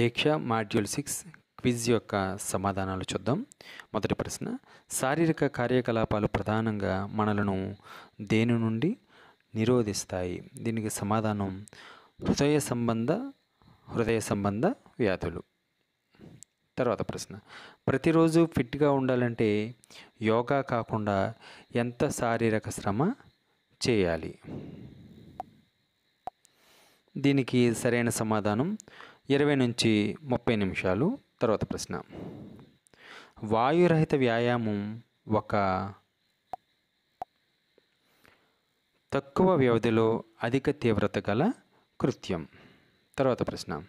దీక్ష module six quiz యొక్క సమాధానాలు చూద్దాం. మొదటి ప్రశ్న శారీరక కార్యకలాపాలు ప్రధానంగా మనలను దేని నుండి నిరోధిస్తాయి? దీనికి సమాధానం హృదయ సంబంధ హృదయ సంబంధ వ్యాధులు. తర్వాత ప్రశ్న ప్రతిరోజు ఫిట్గా ఉండాలంటే యోగా కాకుండా ఎంత శారీరక శ్రమ చేయాలి? దీనికి సరైన సమాధానం ఇరవై నుంచి ముప్పై నిమిషాలు తర్వాత ప్రశ్న. వాయురహిత వ్యాయామం ఒక తక్కువ వ్యవధిలో అధిక తీవ్రత గల కృత్యం. తర్వాత ప్రశ్న.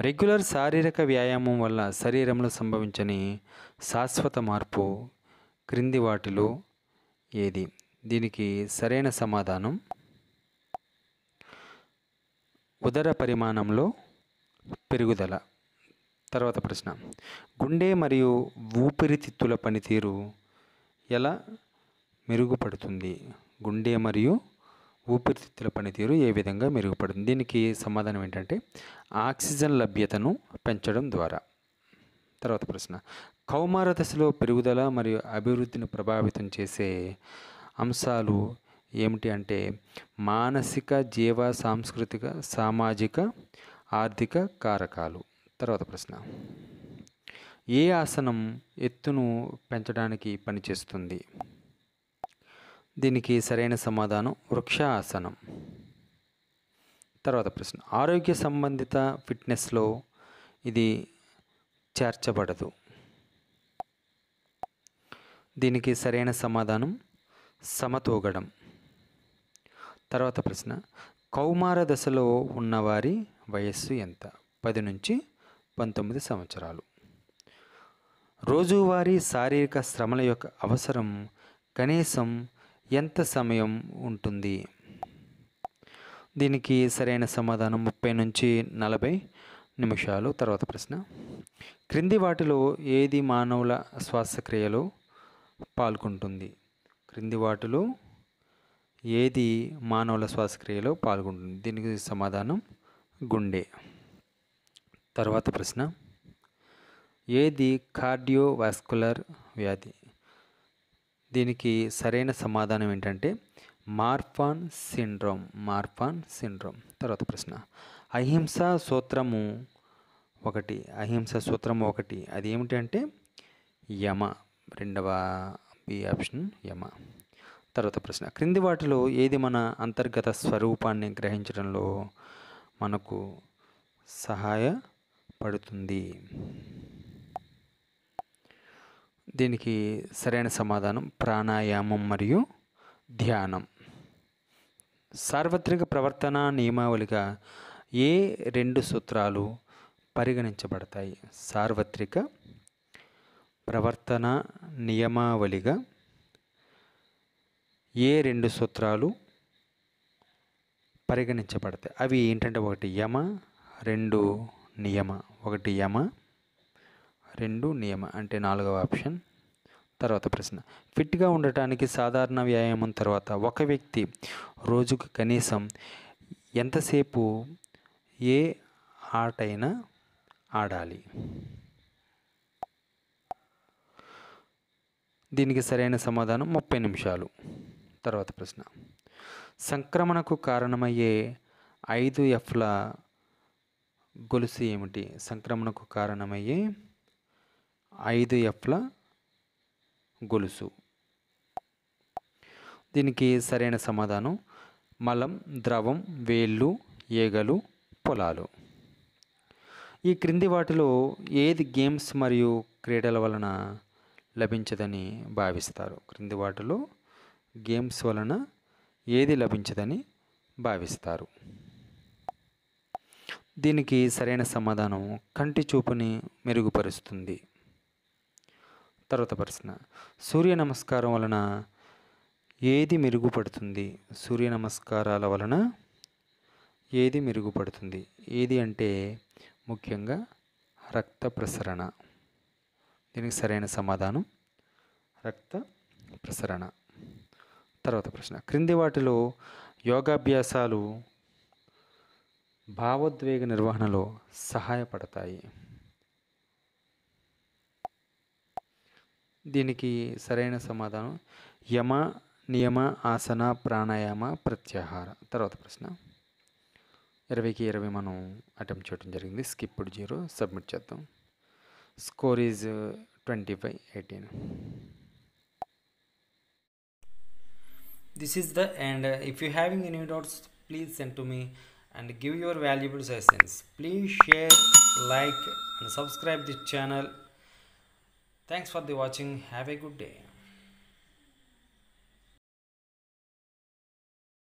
రెగ్యులర్ శారీరక వ్యాయామం వల్ల శరీరంలో సంభవించని శాశ్వత మార్పు క్రింది వాటిలో ఏది? దీనికి సరైన సమాధానం. ఉదర పరిమాణంలో పెరుగుదల. తర్వాత ప్రశ్న. గుండె మరియు ఊపిరితిత్తుల పనితీరు ఎలా మెరుగుపడుతుంది? గుండె మరియు ఊపిరితిత్తుల పనితీరు ఏ విధంగా మెరుగుపడుతుంది? దీనికి సమాధానం ఏంటంటే ఆక్సిజన్ లభ్యతను పెంచడం ద్వారా. తర్వాత ప్రశ్న. కౌమార దశలో పెరుగుదల మరియు అభివృద్ధిని ప్రభావితం చేసే అంశాలు ఏమిటి అంటే మానసిక జీవ సాంస్కృతిక సామాజిక ఆర్థిక కారకాలు. తర్వాత ప్రశ్న. ఏ ఆసనం ఎత్తును పెంచడానికి పనిచేస్తుంది? దీనికి సరైన సమాధానం వృక్ష ఆసనం తర్వాత ప్రశ్న. ఆరోగ్య సంబంధిత ఫిట్నెస్లో ఇది చేర్చబడదు. దీనికి సరైన సమాధానం సమతూగడం. తర్వాత ప్రశ్న. కౌమార దశలో ఉన్నవారి వయస్సు ఎంత? పది నుంచి పంతొమ్మిది సంవత్సరాలు. రోజువారీ శారీరక శ్రమల యొక్క అవసరం కనీసం ఎంత సమయం ఉంటుంది? దీనికి సరైన సమాధానం ముప్పై నుంచి నలభై నిమిషాలు. తర్వాత ప్రశ్న. క్రింది వాటిలో ఏది మానవుల శ్వాసక్రియలో పాల్గొంటుంది? క్రింది వాటిలో ఏది మానవుల శ్వాసక్రియలో పాల్గొంటుంది? దీనికి సమాధానం గుండె. తర్వాత ప్రశ్న. ఏది కార్డియోవాస్కులర్ వ్యాధి? దీనికి సరైన సమాధానం ఏంటంటే మార్ఫాన్ సిండ్రోమ్ మార్ఫాన్ సిండ్రోమ్. తర్వాత ప్రశ్న. అహింస సూత్రము ఒకటి అహింస సూత్రము ఒకటి అది ఏమిటి అంటే యమ. రెండవ బి ఆప్షన్ యమ. తర్వాత ప్రశ్న. క్రింది వాటిలో ఏది మన అంతర్గత స్వరూపాన్ని గ్రహించడంలో మనకు సహాయపడుతుంది? దీనికి సరైన సమాధానం ప్రాణాయామం మరియు ధ్యానం. సార్వత్రిక ప్రవర్తన నియమావళిగా ఏ రెండు సూత్రాలు పరిగణించబడతాయి? సార్వత్రిక ప్రవర్తన నియమావళిగా ఏ రెండు సూత్రాలు పరిగణించబడతాయి? అవి ఏంటంటే ఒకటి యమ రెండు నియమ. ఒకటి యమ రెండు నియమ అంటే నాలుగవ ఆప్షన్. తర్వాత ప్రశ్న. ఫిట్గా ఉండటానికి సాధారణ వ్యాయామం తర్వాత ఒక వ్యక్తి రోజుకు కనీసం ఎంతసేపు ఏ ఆటైనా ఆడాలి? దీనికి సరైన సమాధానం ముప్పై నిమిషాలు. తర్వాత ప్రశ్న. సంక్రమణకు కారణమయ్యే ఐదు ఎఫ్ల గొలుసు ఏమిటి? సంక్రమణకు కారణమయ్యే ఐదు ఎఫ్ల గొలుసు. దీనికి సరైన సమాధానం. మలం ద్రవం వేళ్ళు ఏగలు పొలాలు. ఈ క్రింది వాటిలో ఏది గేమ్స్ మరియు క్రీడల వలన లభించదని భావిస్తారు? క్రింది వాటిలో గేమ్స్ వలన ఏది లభించదని భావిస్తారు. దీనికి సరైన సమాధానం కంటి చూపుని మెరుగుపరుస్తుంది. తర్వాత ప్రశ్న సూర్య నమస్కారం వలన ఏది మెరుగుపడుతుంది? సూర్య నమస్కారాల వలన ఏది మెరుగుపడుతుంది? ఏది అంటే ముఖ్యంగా రక్త ప్రసరణ. దీనికి సరైన సమాధానం రక్త ప్రసరణ. తర్వాత ప్రశ్న. క్రింది వాటిలో యోగాభ్యాసాలు భావోద్వేగ నిర్వహణలో సహాయపడతాయి. దీనికి సరైన సమాధానం యమ నియమ ఆసన ప్రాణాయామ ప్రత్యాహార. తర్వాత ప్రశ్న. ఇరవైకి ఇరవై మనం అటెంప్ట్ చేయడం జరిగింది. స్కిప్డ్ జీరో సబ్మిట్ చేద్దాం. Score is twenty five eighteen. This is the end uh, if you having any doubts please send to me and give your valuable suggestions. Please share like and subscribe this channel. Thanks for the watching. Have a good day